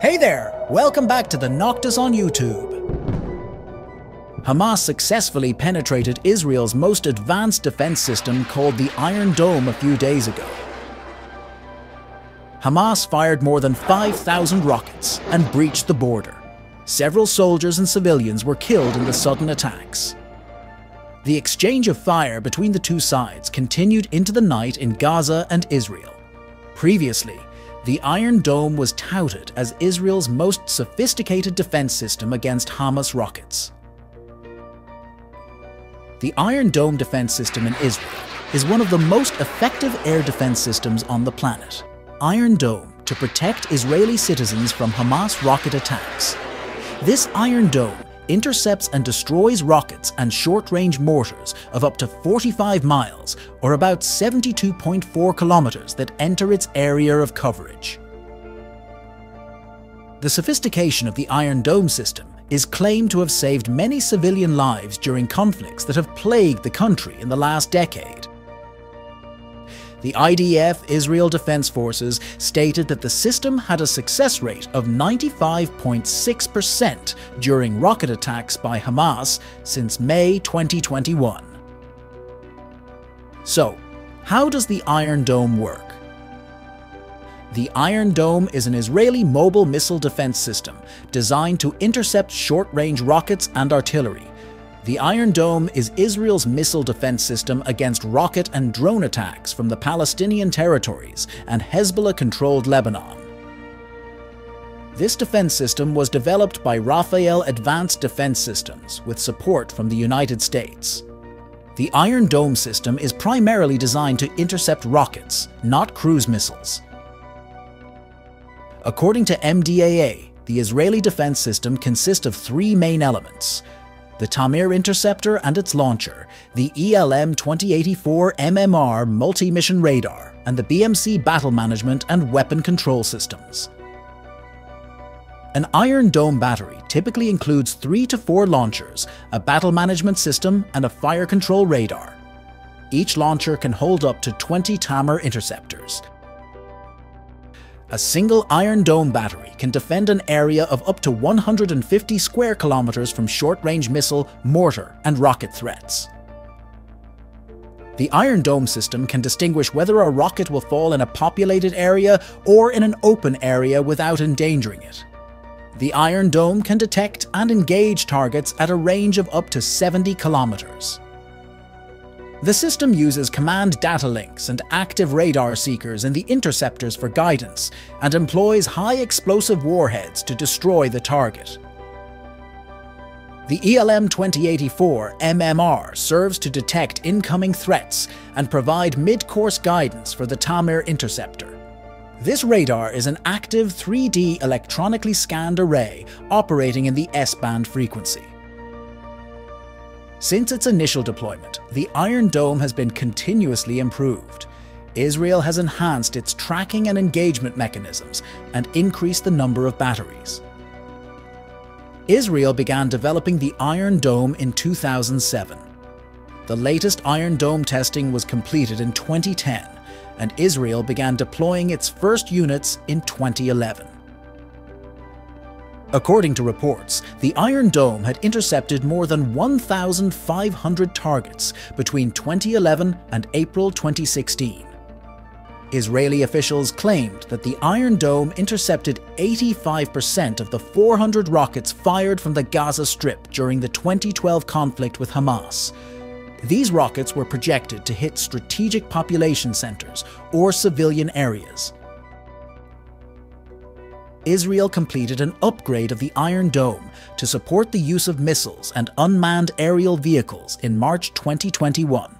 Hey there! Welcome back to the Nauctis on YouTube. Hamas successfully penetrated Israel's most advanced defense system called the Iron Dome a few days ago. Hamas fired more than 5,000 rockets and breached the border. Several soldiers and civilians were killed in the sudden attacks. The exchange of fire between the two sides continued into the night in Gaza and Israel. Previously, the Iron Dome was touted as Israel's most sophisticated defense system against Hamas rockets. The Iron Dome defense system in Israel is one of the most effective air defense systems on the planet. Iron Dome to protect Israeli citizens from Hamas rocket attacks. This Iron Dome intercepts and destroys rockets and short-range mortars of up to 45 miles or about 72.4 kilometers that enter its area of coverage. The sophistication of the Iron Dome system is claimed to have saved many civilian lives during conflicts that have plagued the country in the last decade. The IDF Israel Defense Forces stated that the system had a success rate of 95.6% during rocket attacks by Hamas since May 2021. So, how does the Iron Dome work? The Iron Dome is an Israeli mobile missile defense system designed to intercept short-range rockets and artillery, the Iron Dome is Israel's missile defense system against rocket and drone attacks from the Palestinian territories and Hezbollah-controlled Lebanon. This defense system was developed by Rafael Advanced Defense Systems with support from the United States. The Iron Dome system is primarily designed to intercept rockets, not cruise missiles. According to MDAA, the Israeli defense system consists of three main elements the Tamir interceptor and its launcher, the ELM 2084 MMR multi-mission radar, and the BMC battle management and weapon control systems. An Iron Dome battery typically includes 3 to 4 launchers, a battle management system, and a fire control radar. Each launcher can hold up to 20 Tamir interceptors, a single Iron Dome battery can defend an area of up to 150 square kilometers from short-range missile, mortar, and rocket threats. The Iron Dome system can distinguish whether a rocket will fall in a populated area or in an open area without endangering it. The Iron Dome can detect and engage targets at a range of up to 70 kilometers. The system uses command data links and active radar seekers in the interceptors for guidance, and employs high explosive warheads to destroy the target. The ELM 2084 MMR serves to detect incoming threats and provide mid-course guidance for the Tamir interceptor. This radar is an active 3D electronically scanned array operating in the S-band frequency. Since its initial deployment, the Iron Dome has been continuously improved. Israel has enhanced its tracking and engagement mechanisms and increased the number of batteries. Israel began developing the Iron Dome in 2007. The latest Iron Dome testing was completed in 2010, and Israel began deploying its first units in 2011. According to reports, the Iron Dome had intercepted more than 1,500 targets between 2011 and April 2016. Israeli officials claimed that the Iron Dome intercepted 85% of the 400 rockets fired from the Gaza Strip during the 2012 conflict with Hamas. These rockets were projected to hit strategic population centers or civilian areas, Israel completed an upgrade of the Iron Dome to support the use of missiles and unmanned aerial vehicles in March 2021.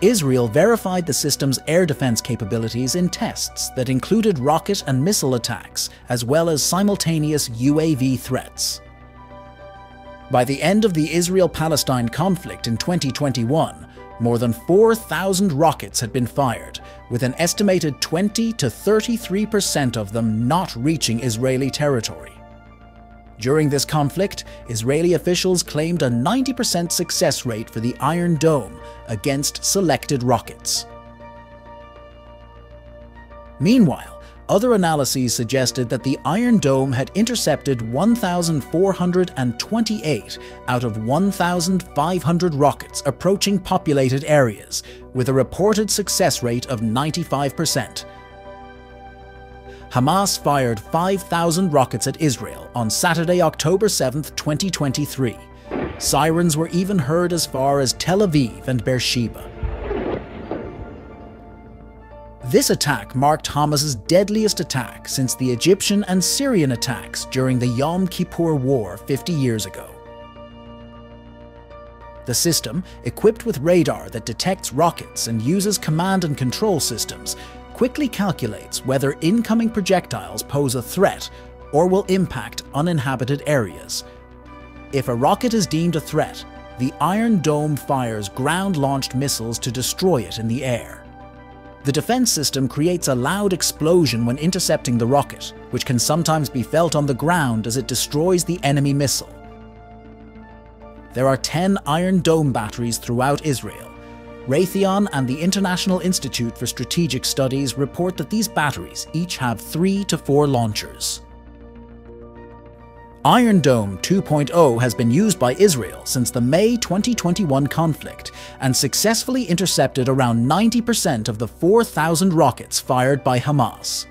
Israel verified the system's air defense capabilities in tests that included rocket and missile attacks, as well as simultaneous UAV threats. By the end of the Israel-Palestine conflict in 2021, more than 4,000 rockets had been fired, with an estimated 20 to 33% of them not reaching Israeli territory. During this conflict, Israeli officials claimed a 90% success rate for the Iron Dome against selected rockets. Meanwhile, other analyses suggested that the Iron Dome had intercepted 1,428 out of 1,500 rockets approaching populated areas, with a reported success rate of 95%. Hamas fired 5,000 rockets at Israel on Saturday, October 7, 2023. Sirens were even heard as far as Tel Aviv and Beersheba. This attack marked Hamas's deadliest attack since the Egyptian and Syrian attacks during the Yom Kippur War 50 years ago. The system, equipped with radar that detects rockets and uses command and control systems, quickly calculates whether incoming projectiles pose a threat or will impact uninhabited areas. If a rocket is deemed a threat, the Iron Dome fires ground-launched missiles to destroy it in the air. The defense system creates a loud explosion when intercepting the rocket, which can sometimes be felt on the ground as it destroys the enemy missile. There are 10 Iron Dome batteries throughout Israel. Raytheon and the International Institute for Strategic Studies report that these batteries each have 3 to 4 launchers. Iron Dome 2.0 has been used by Israel since the May 2021 conflict and successfully intercepted around 90% of the 4,000 rockets fired by Hamas.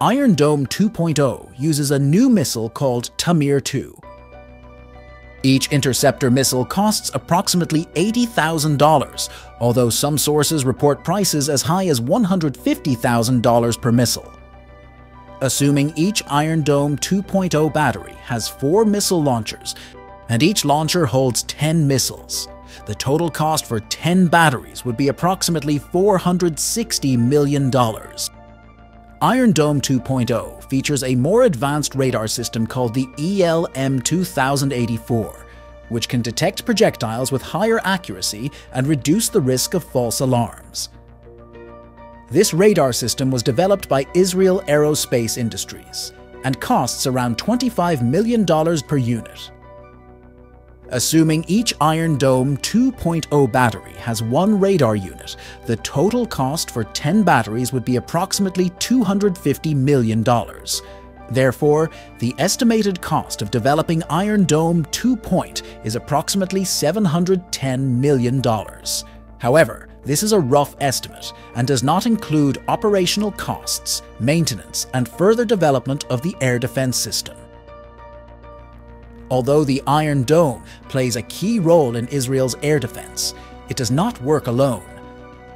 Iron Dome 2.0 uses a new missile called Tamir 2. Each interceptor missile costs approximately $80,000, although some sources report prices as high as $150,000 per missile assuming each Iron Dome 2.0 battery has four missile launchers, and each launcher holds 10 missiles. The total cost for 10 batteries would be approximately $460 million. Iron Dome 2.0 features a more advanced radar system called the ELM 2084, which can detect projectiles with higher accuracy and reduce the risk of false alarms. This radar system was developed by Israel Aerospace Industries and costs around $25 million per unit. Assuming each Iron Dome 2.0 battery has one radar unit, the total cost for 10 batteries would be approximately $250 million. Therefore, the estimated cost of developing Iron Dome 2.0 is approximately $710 million. However, this is a rough estimate and does not include operational costs, maintenance and further development of the air defence system. Although the Iron Dome plays a key role in Israel's air defence, it does not work alone.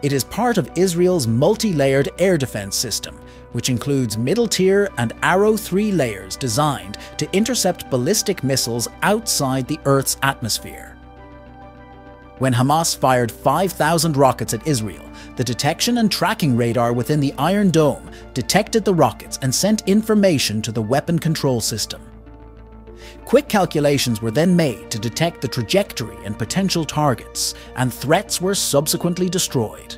It is part of Israel's multi-layered air defence system, which includes middle-tier and Arrow 3 layers designed to intercept ballistic missiles outside the Earth's atmosphere. When Hamas fired 5,000 rockets at Israel, the detection and tracking radar within the Iron Dome detected the rockets and sent information to the weapon control system. Quick calculations were then made to detect the trajectory and potential targets, and threats were subsequently destroyed.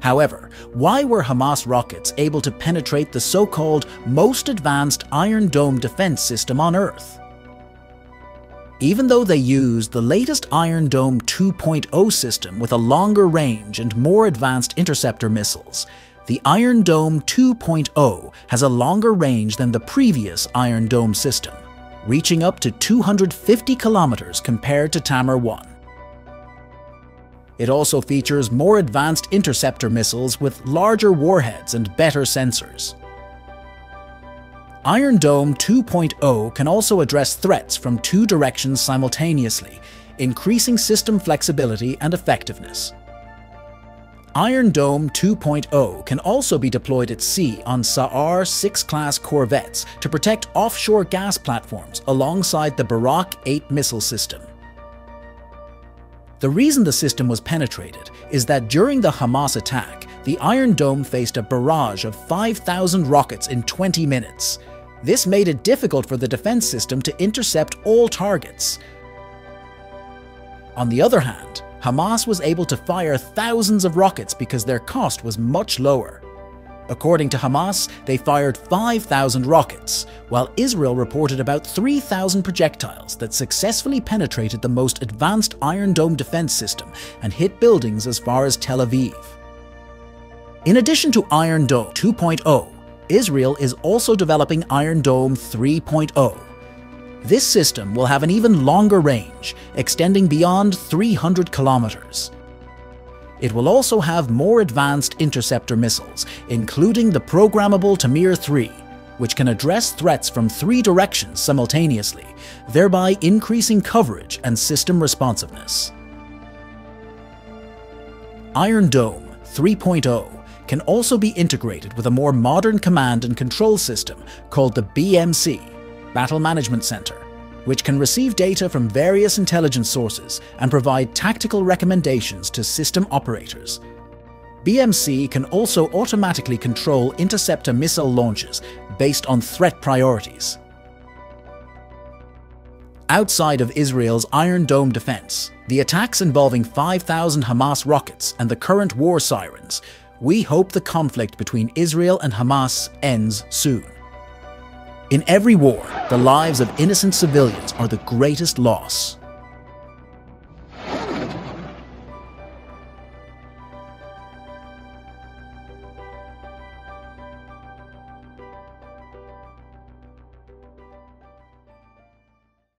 However, why were Hamas rockets able to penetrate the so-called most advanced Iron Dome defense system on Earth? Even though they used the latest Iron Dome 2.0 system with a longer range and more advanced interceptor missiles, the Iron Dome 2.0 has a longer range than the previous Iron Dome system, reaching up to 250 kilometers compared to Tamir 1. It also features more advanced interceptor missiles with larger warheads and better sensors. Iron Dome 2.0 can also address threats from two directions simultaneously, increasing system flexibility and effectiveness. Iron Dome 2.0 can also be deployed at sea on Sa'ar 6-class corvettes to protect offshore gas platforms alongside the Barak 8 missile system. The reason the system was penetrated is that during the Hamas attack, the Iron Dome faced a barrage of 5,000 rockets in 20 minutes, this made it difficult for the defense system to intercept all targets. On the other hand, Hamas was able to fire thousands of rockets because their cost was much lower. According to Hamas, they fired 5,000 rockets, while Israel reported about 3,000 projectiles that successfully penetrated the most advanced Iron Dome defense system and hit buildings as far as Tel Aviv. In addition to Iron Dome 2.0, Israel is also developing Iron Dome 3.0. This system will have an even longer range, extending beyond 300 kilometers. It will also have more advanced interceptor missiles, including the programmable Tamir 3, which can address threats from three directions simultaneously, thereby increasing coverage and system responsiveness. Iron Dome 3.0 can also be integrated with a more modern command and control system called the BMC, Battle Management Center, which can receive data from various intelligence sources and provide tactical recommendations to system operators. BMC can also automatically control interceptor missile launches based on threat priorities. Outside of Israel's Iron Dome defense, the attacks involving 5,000 Hamas rockets and the current war sirens, we hope the conflict between Israel and Hamas ends soon. In every war, the lives of innocent civilians are the greatest loss.